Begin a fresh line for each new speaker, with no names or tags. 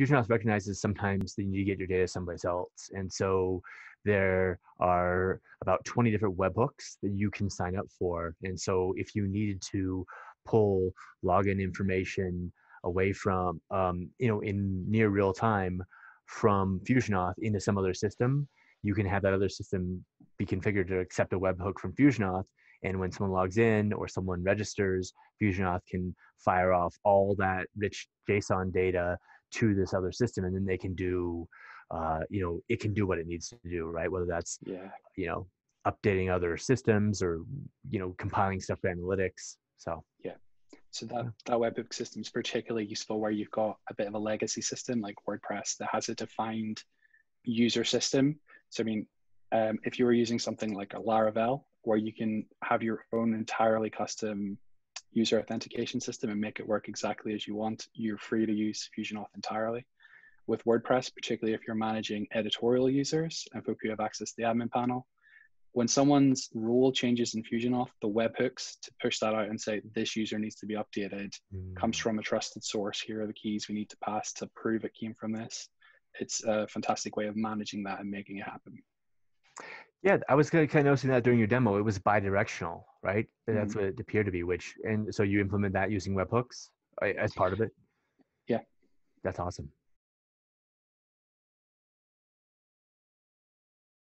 FusionAuth recognizes sometimes that you need to get your data someplace else. And so there are about 20 different webhooks that you can sign up for. And so if you needed to pull login information away from, um, you know, in near real time from FusionAuth into some other system, you can have that other system be configured to accept a webhook from FusionAuth. And when someone logs in or someone registers, FusionAuth can fire off all that rich JSON data to this other system, and then they can do, uh, you know, it can do what it needs to do, right? Whether that's,
Yeah.
you know, updating other systems or, you know, compiling stuff for analytics. So yeah.
So that, that webhook system is particularly useful where you've got a bit of a legacy system like WordPress that has a defined user system. So I mean, um, if you were using something like a Laravel, where you can have your own entirely custom user authentication system and make it work exactly as you want, you're free to use FusionAuth entirely. With WordPress, particularly if you're managing editorial users and folk who have access to the admin panel, when someone's role changes in FusionAuth, the webhooks to push that out and say this user needs to be updated comes
mm,
from a trusted source. Here are the keys we need to pass to prove it came from this. It's a fantastic way of managing that and making it happen.
Yeah, I was kind of noticing that during your demo. It was bi-directional, right? That's mm-hmm. what it appeared to be. Which and so you implement that using webhooks as part of it.
Yeah.
That's awesome.